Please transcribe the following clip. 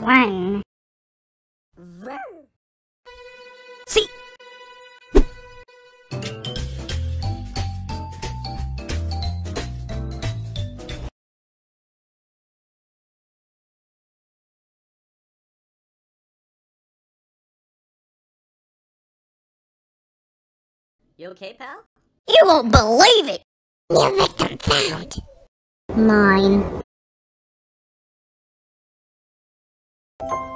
One. See. You okay, pal? You won't believe it! New victim found. Mine. You